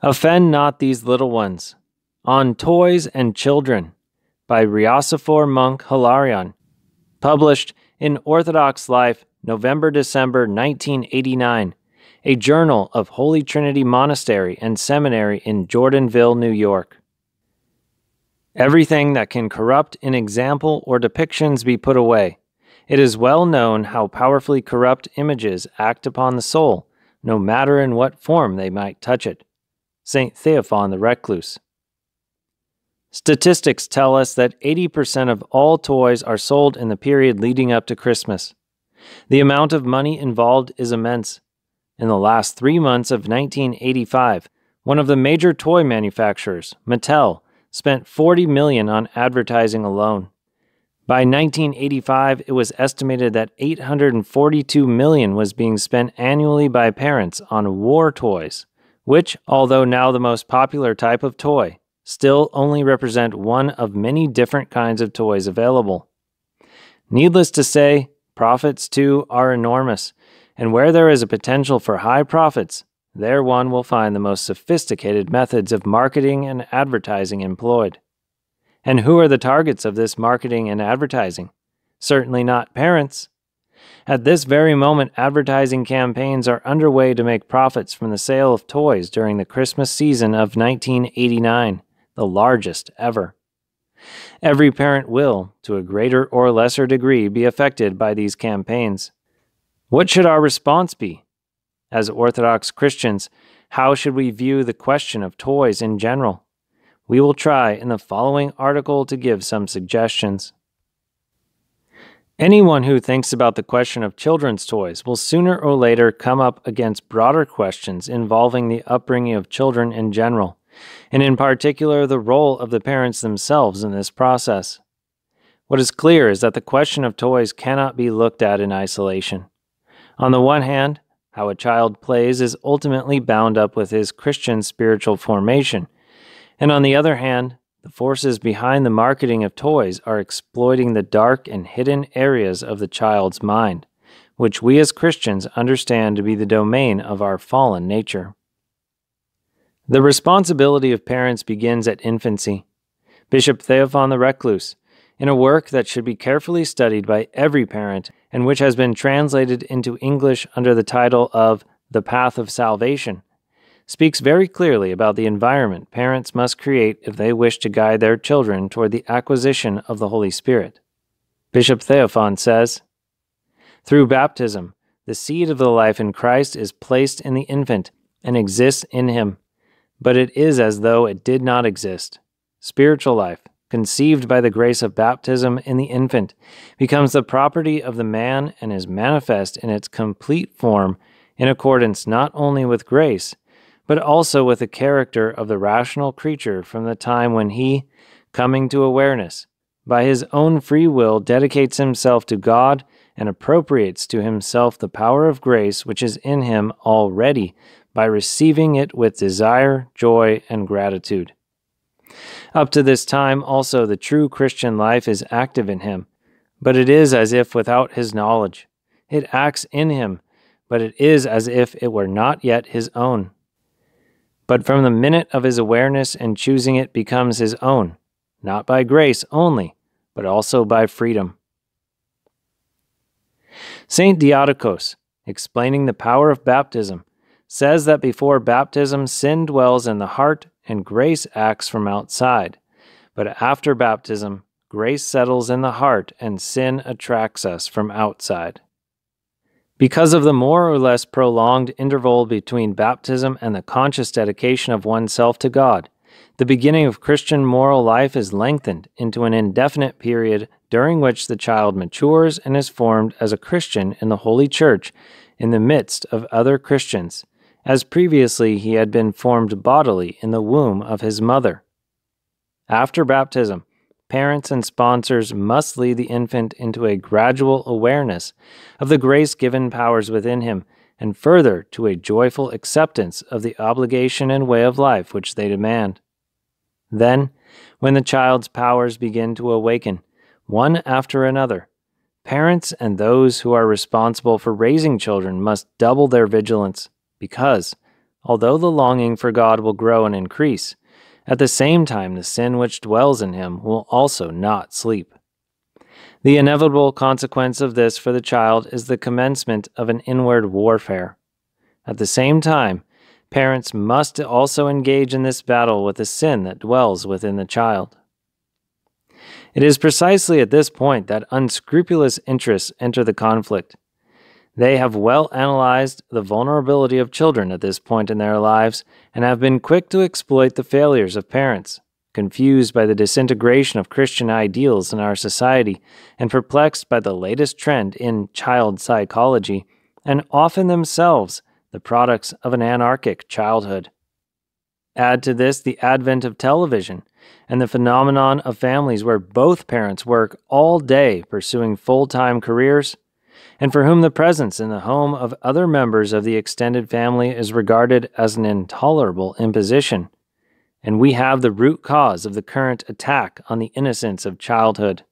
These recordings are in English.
Offend Not These Little Ones On Toys and Children by Riassaphore Monk Hilarion, published in Orthodox Life, November December 1989, a journal of Holy Trinity Monastery and Seminary in Jordanville, New York. Everything that can corrupt in example or depictions be put away. It is well known how powerfully corrupt images act upon the soul, no matter in what form they might touch it. St. Theophan the Recluse. Statistics tell us that 80% of all toys are sold in the period leading up to Christmas. The amount of money involved is immense. In the last three months of 1985, one of the major toy manufacturers, Mattel, spent 40 million on advertising alone. By 1985, it was estimated that 842 million was being spent annually by parents on war toys, which, although now the most popular type of toy, still only represent one of many different kinds of toys available. Needless to say, profits too are enormous, and where there is a potential for high profits, there one will find the most sophisticated methods of marketing and advertising employed. And who are the targets of this marketing and advertising? Certainly not parents. At this very moment, advertising campaigns are underway to make profits from the sale of toys during the Christmas season of 1989, the largest ever. Every parent will, to a greater or lesser degree, be affected by these campaigns. What should our response be? As Orthodox Christians, how should we view the question of toys in general? We will try in the following article to give some suggestions. Anyone who thinks about the question of children's toys will sooner or later come up against broader questions involving the upbringing of children in general, and in particular the role of the parents themselves in this process. What is clear is that the question of toys cannot be looked at in isolation. On the one hand, how a child plays is ultimately bound up with his Christian spiritual formation. And on the other hand, the forces behind the marketing of toys are exploiting the dark and hidden areas of the child's mind, which we as Christians understand to be the domain of our fallen nature. The responsibility of parents begins at infancy. Bishop Theophan the Recluse, in a work that should be carefully studied by every parent and which has been translated into English under the title of The Path of Salvation, speaks very clearly about the environment parents must create if they wish to guide their children toward the acquisition of the Holy Spirit. Bishop Theophan says Through baptism, the seed of the life in Christ is placed in the infant and exists in him, but it is as though it did not exist. Spiritual life, conceived by the grace of baptism in the infant, becomes the property of the man and is manifest in its complete form in accordance not only with grace, but also with the character of the rational creature from the time when he, coming to awareness, by his own free will dedicates himself to God and appropriates to himself the power of grace which is in him already by receiving it with desire, joy, and gratitude. Up to this time, also, the true Christian life is active in him, but it is as if without his knowledge. It acts in him, but it is as if it were not yet his own. But from the minute of his awareness and choosing it becomes his own, not by grace only, but also by freedom. St. Diadochos, explaining the power of baptism, says that before baptism, sin dwells in the heart and grace acts from outside. But after baptism, grace settles in the heart and sin attracts us from outside. Because of the more or less prolonged interval between baptism and the conscious dedication of oneself to God, the beginning of Christian moral life is lengthened into an indefinite period during which the child matures and is formed as a Christian in the Holy Church in the midst of other Christians as previously he had been formed bodily in the womb of his mother. After baptism, parents and sponsors must lead the infant into a gradual awareness of the grace given powers within him, and further to a joyful acceptance of the obligation and way of life which they demand. Then, when the child's powers begin to awaken, one after another, parents and those who are responsible for raising children must double their vigilance because, although the longing for God will grow and increase, at the same time the sin which dwells in him will also not sleep. The inevitable consequence of this for the child is the commencement of an inward warfare. At the same time, parents must also engage in this battle with the sin that dwells within the child. It is precisely at this point that unscrupulous interests enter the conflict. They have well analyzed the vulnerability of children at this point in their lives and have been quick to exploit the failures of parents, confused by the disintegration of Christian ideals in our society, and perplexed by the latest trend in child psychology, and often themselves the products of an anarchic childhood. Add to this the advent of television and the phenomenon of families where both parents work all day pursuing full time careers and for whom the presence in the home of other members of the extended family is regarded as an intolerable imposition. And we have the root cause of the current attack on the innocence of childhood.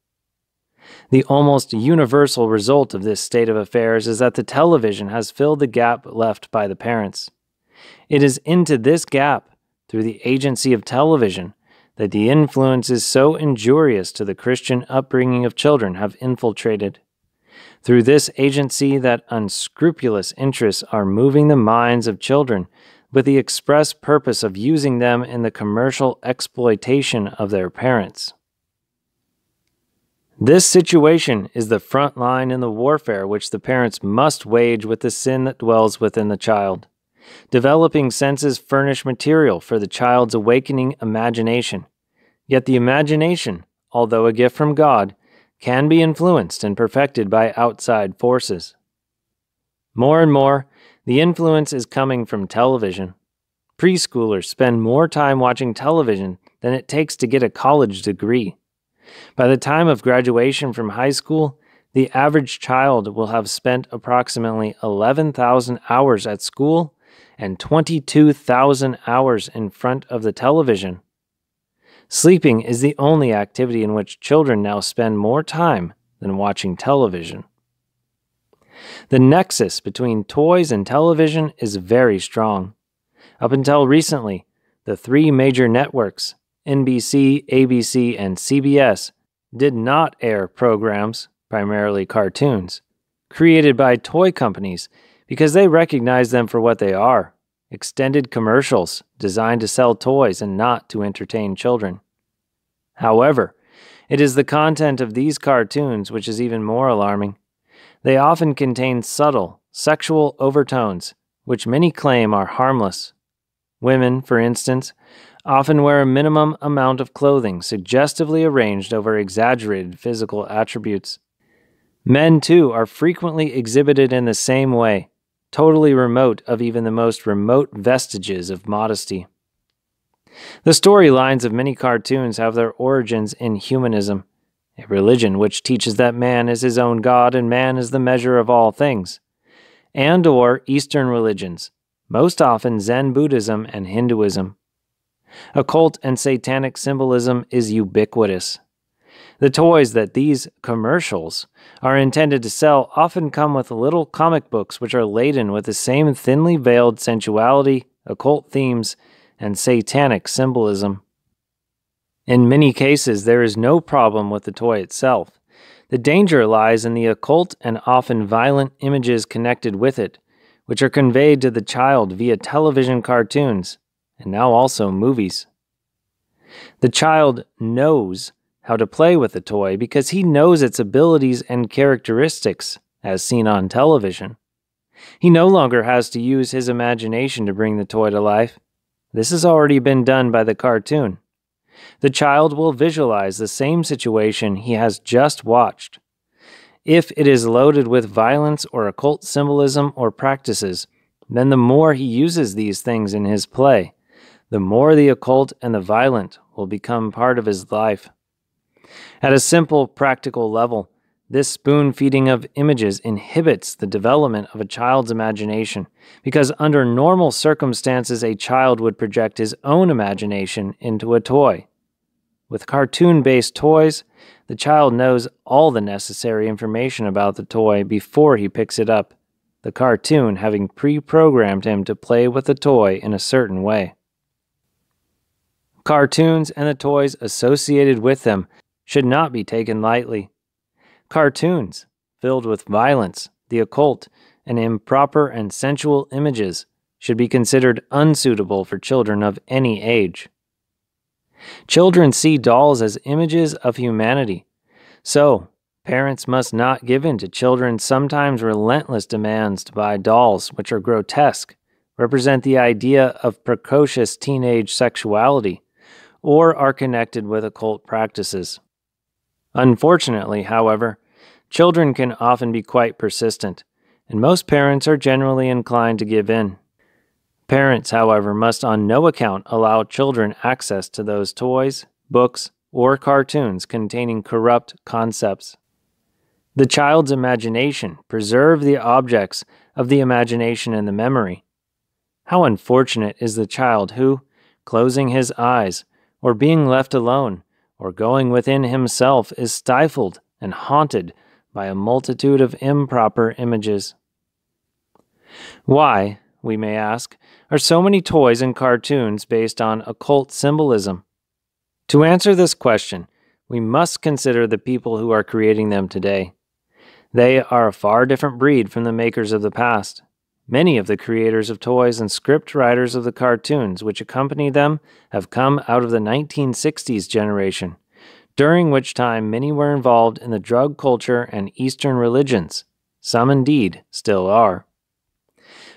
The almost universal result of this state of affairs is that the television has filled the gap left by the parents. It is into this gap, through the agency of television, that the influences so injurious to the Christian upbringing of children have infiltrated. Through this agency, that unscrupulous interests are moving the minds of children with the express purpose of using them in the commercial exploitation of their parents. This situation is the front line in the warfare which the parents must wage with the sin that dwells within the child. Developing senses furnish material for the child's awakening imagination. Yet the imagination, although a gift from God, can be influenced and perfected by outside forces. More and more, the influence is coming from television. Preschoolers spend more time watching television than it takes to get a college degree. By the time of graduation from high school, the average child will have spent approximately 11,000 hours at school and 22,000 hours in front of the television. Sleeping is the only activity in which children now spend more time than watching television. The nexus between toys and television is very strong. Up until recently, the three major networks, NBC, ABC, and CBS, did not air programs, primarily cartoons, created by toy companies because they recognized them for what they are extended commercials designed to sell toys and not to entertain children. However, it is the content of these cartoons which is even more alarming. They often contain subtle, sexual overtones, which many claim are harmless. Women, for instance, often wear a minimum amount of clothing suggestively arranged over exaggerated physical attributes. Men, too, are frequently exhibited in the same way, totally remote of even the most remote vestiges of modesty. The storylines of many cartoons have their origins in humanism, a religion which teaches that man is his own god and man is the measure of all things, and or Eastern religions, most often Zen Buddhism and Hinduism. Occult and satanic symbolism is ubiquitous. The toys that these commercials are intended to sell often come with little comic books which are laden with the same thinly veiled sensuality, occult themes, and satanic symbolism. In many cases, there is no problem with the toy itself. The danger lies in the occult and often violent images connected with it, which are conveyed to the child via television cartoons and now also movies. The child knows how to play with the toy because he knows its abilities and characteristics as seen on television. He no longer has to use his imagination to bring the toy to life. This has already been done by the cartoon. The child will visualize the same situation he has just watched. If it is loaded with violence or occult symbolism or practices, then the more he uses these things in his play, the more the occult and the violent will become part of his life. At a simple, practical level, this spoon feeding of images inhibits the development of a child's imagination because, under normal circumstances, a child would project his own imagination into a toy. With cartoon based toys, the child knows all the necessary information about the toy before he picks it up. the cartoon having pre programmed him to play with the toy in a certain way. Cartoons and the toys associated with them should not be taken lightly. Cartoons, filled with violence, the occult, and improper and sensual images, should be considered unsuitable for children of any age. Children see dolls as images of humanity. So, parents must not give in to children's sometimes relentless demands to buy dolls which are grotesque, represent the idea of precocious teenage sexuality, or are connected with occult practices. Unfortunately, however, children can often be quite persistent, and most parents are generally inclined to give in. Parents, however, must on no account allow children access to those toys, books, or cartoons containing corrupt concepts. The child's imagination preserve the objects of the imagination and the memory. How unfortunate is the child who, closing his eyes, or being left alone, or going within himself, is stifled and haunted by a multitude of improper images. Why, we may ask, are so many toys and cartoons based on occult symbolism? To answer this question, we must consider the people who are creating them today. They are a far different breed from the makers of the past. Many of the creators of toys and script writers of the cartoons which accompany them have come out of the 1960s generation, during which time many were involved in the drug culture and Eastern religions. Some indeed still are.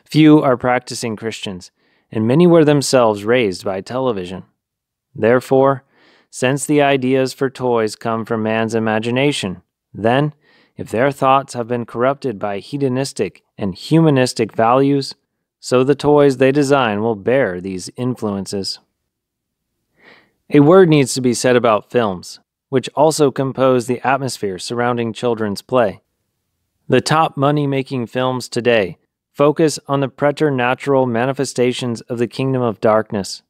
Few are practicing Christians, and many were themselves raised by television. Therefore, since the ideas for toys come from man's imagination, then, if their thoughts have been corrupted by hedonistic and humanistic values, so the toys they design will bear these influences. A word needs to be said about films, which also compose the atmosphere surrounding children's play. The top money making films today focus on the preternatural manifestations of the kingdom of darkness.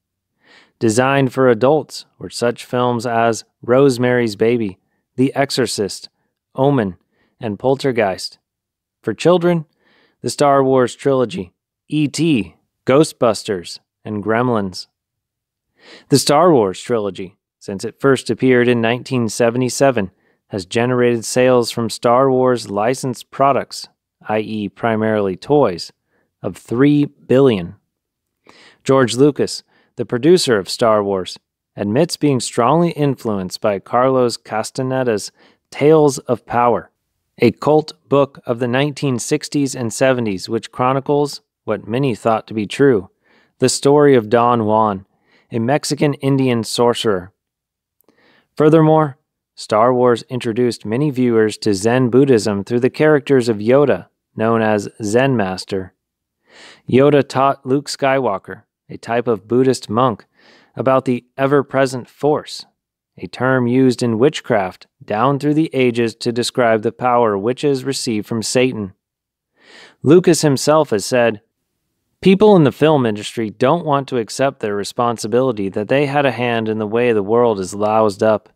Designed for adults were such films as Rosemary's Baby, The Exorcist, Omen, and Poltergeist. For children, the Star Wars trilogy, E.T., Ghostbusters, and Gremlins. The Star Wars trilogy, since it first appeared in 1977, has generated sales from Star Wars licensed products i.e., primarily toys, of 3 billion. George Lucas, the producer of Star Wars, admits being strongly influenced by Carlos Castaneda's Tales of Power, a cult book of the 1960s and 70s which chronicles what many thought to be true the story of Don Juan, a Mexican Indian sorcerer. Furthermore, Star Wars introduced many viewers to Zen Buddhism through the characters of Yoda, known as Zen Master. Yoda taught Luke Skywalker, a type of Buddhist monk, about the ever present force, a term used in witchcraft down through the ages to describe the power witches receive from Satan. Lucas himself has said, People in the film industry don't want to accept their responsibility that they had a hand in the way the world is loused up.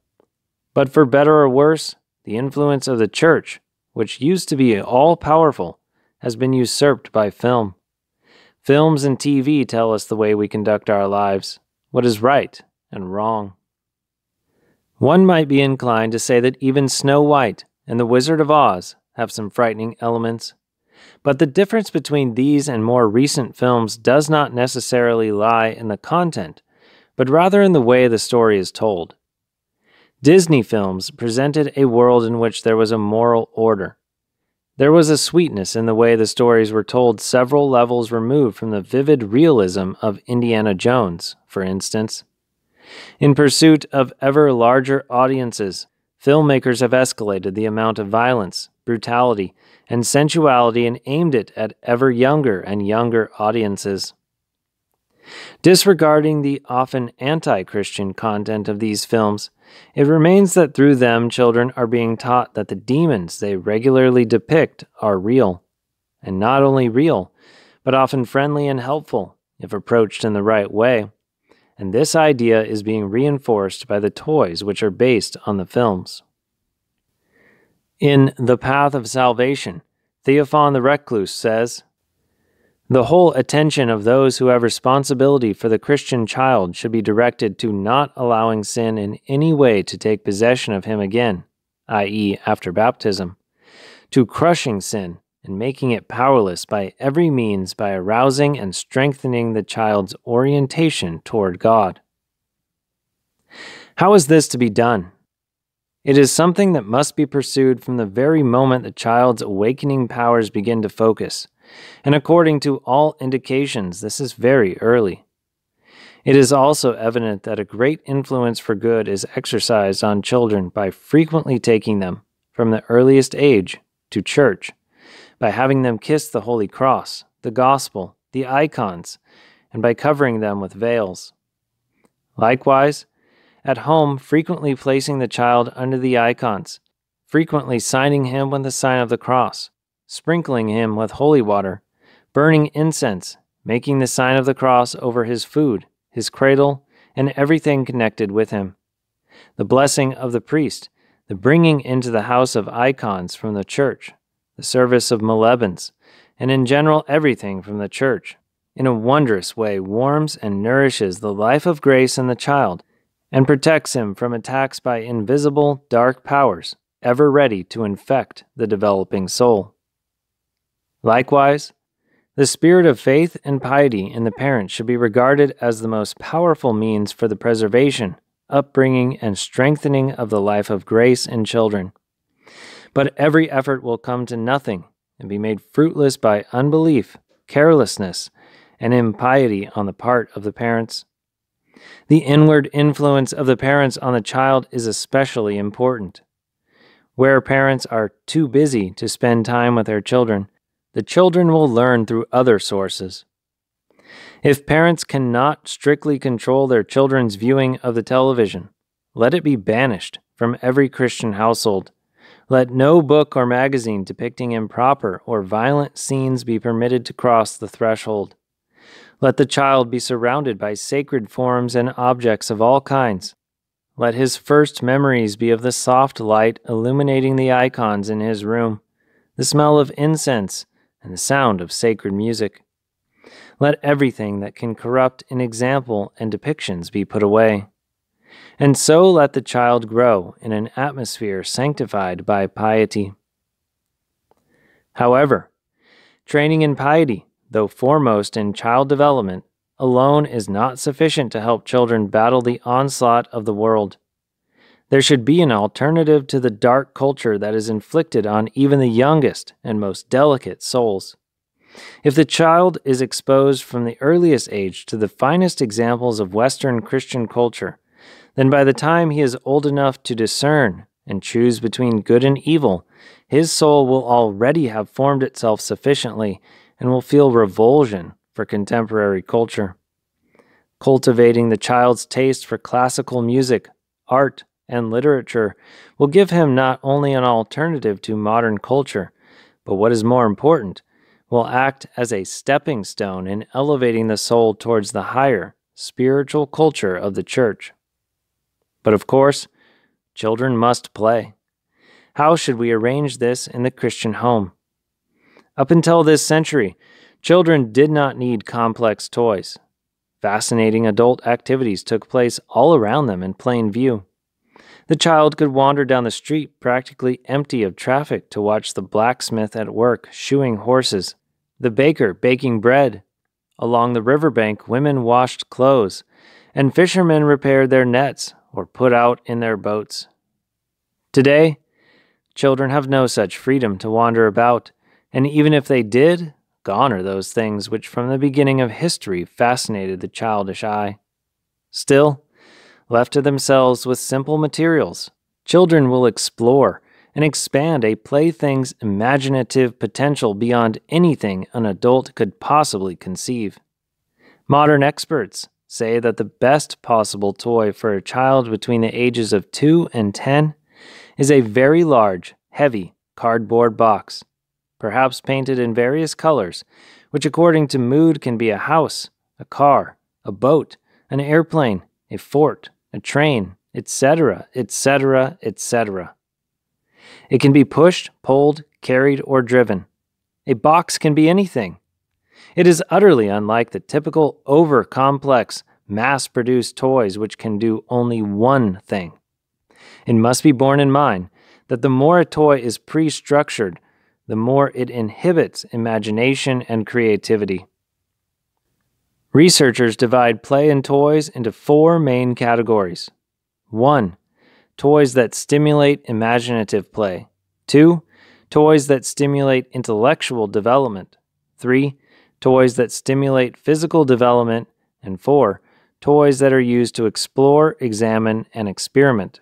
But for better or worse, the influence of the church, which used to be all powerful, has been usurped by film. Films and TV tell us the way we conduct our lives, what is right and wrong. One might be inclined to say that even Snow White and The Wizard of Oz have some frightening elements. But the difference between these and more recent films does not necessarily lie in the content, but rather in the way the story is told. Disney films presented a world in which there was a moral order. There was a sweetness in the way the stories were told several levels removed from the vivid realism of Indiana Jones, for instance. In pursuit of ever larger audiences, filmmakers have escalated the amount of violence, brutality, and sensuality and aimed it at ever younger and younger audiences. Disregarding the often anti Christian content of these films, it remains that through them children are being taught that the demons they regularly depict are real, and not only real, but often friendly and helpful if approached in the right way. And this idea is being reinforced by the toys which are based on the films. In The Path of Salvation, Theophan the Recluse says The whole attention of those who have responsibility for the Christian child should be directed to not allowing sin in any way to take possession of him again, i.e., after baptism, to crushing sin and making it powerless by every means by arousing and strengthening the child's orientation toward God. How is this to be done? It is something that must be pursued from the very moment the child's awakening powers begin to focus, and according to all indications, this is very early. It is also evident that a great influence for good is exercised on children by frequently taking them, from the earliest age, to church by having them kiss the Holy Cross, the Gospel, the icons, and by covering them with veils. Likewise, at home, frequently placing the child under the icons, frequently signing him with the sign of the cross, sprinkling him with holy water, burning incense, making the sign of the cross over his food, his cradle, and everything connected with him. The blessing of the priest, the bringing into the house of icons from the church, the service of Molebens, and in general everything from the church, in a wondrous way warms and nourishes the life of grace in the child, and protects him from attacks by invisible, dark powers, ever ready to infect the developing soul. Likewise, the spirit of faith and piety in the parent should be regarded as the most powerful means for the preservation, upbringing, and strengthening of the life of grace in children. But every effort will come to nothing and be made fruitless by unbelief, carelessness, and impiety on the part of the parents. The inward influence of the parents on the child is especially important. Where parents are too busy to spend time with their children, the children will learn through other sources. If parents cannot strictly control their children's viewing of the television, let it be banished from every Christian household let no book or magazine depicting improper or violent scenes be permitted to cross the threshold. Let the child be surrounded by sacred forms and objects of all kinds. Let his first memories be of the soft light illuminating the icons in his room, the smell of incense, and the sound of sacred music. Let everything that can corrupt in example and depictions be put away. And so let the child grow in an atmosphere sanctified by piety. However, training in piety, though foremost in child development, alone is not sufficient to help children battle the onslaught of the world. There should be an alternative to the dark culture that is inflicted on even the youngest and most delicate souls. If the child is exposed from the earliest age to the finest examples of Western Christian culture, then by the time he is old enough to discern and choose between good and evil, his soul will already have formed itself sufficiently and will feel revulsion for contemporary culture. Cultivating the child's taste for classical music, art, and literature will give him not only an alternative to modern culture, but what is more important, will act as a stepping stone in elevating the soul towards the higher spiritual culture of the church. But of course, children must play. How should we arrange this in the Christian home? Up until this century, children did not need complex toys. Fascinating adult activities took place all around them in plain view. The child could wander down the street practically empty of traffic to watch the blacksmith at work shoeing horses, the baker baking bread. Along the riverbank, women washed clothes, and fishermen repaired their nets or put out in their boats. Today, children have no such freedom to wander about, and even if they did, gone are those things which from the beginning of history fascinated the childish eye. Still, left to themselves with simple materials, children will explore and expand a plaything's imaginative potential beyond anything an adult could possibly conceive. Modern experts say that the best possible toy for a child between the ages of 2 and 10 is a very large, heavy cardboard box, perhaps painted in various colors, which according to mood can be a house, a car, a boat, an airplane, a fort, a train, etc., etc., etc. It can be pushed, pulled, carried, or driven, A box can be anything. It is utterly unlike the typical over complex, mass produced toys which can do only one thing. It must be borne in mind that the more a toy is pre structured, the more it inhibits imagination and creativity. Researchers divide play and toys into four main categories 1. Toys that stimulate imaginative play. 2. Toys that stimulate intellectual development. 3. Toys that stimulate physical development. And 4. Toys that are used to explore, examine, and experiment.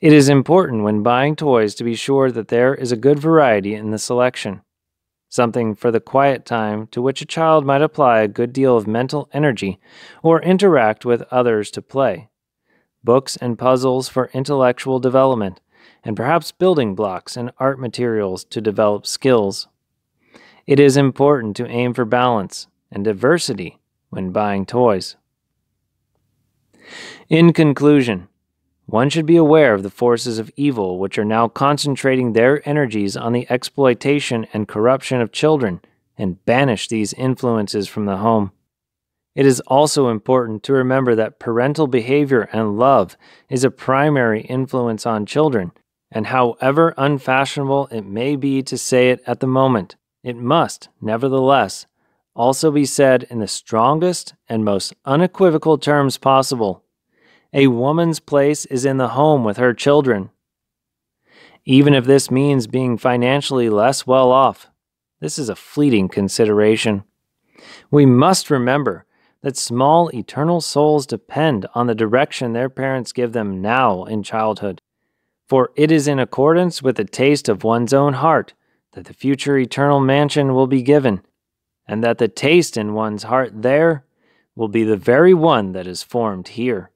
It is important when buying toys to be sure that there is a good variety in the selection something for the quiet time to which a child might apply a good deal of mental energy or interact with others to play, books and puzzles for intellectual development, and perhaps building blocks and art materials to develop skills. It is important to aim for balance and diversity when buying toys. In conclusion, one should be aware of the forces of evil which are now concentrating their energies on the exploitation and corruption of children and banish these influences from the home. It is also important to remember that parental behavior and love is a primary influence on children, and however unfashionable it may be to say it at the moment, it must, nevertheless, also be said in the strongest and most unequivocal terms possible a woman's place is in the home with her children. Even if this means being financially less well off, this is a fleeting consideration. We must remember that small eternal souls depend on the direction their parents give them now in childhood, for it is in accordance with the taste of one's own heart that the future eternal mansion will be given, and that the taste in one's heart there will be the very one that is formed here.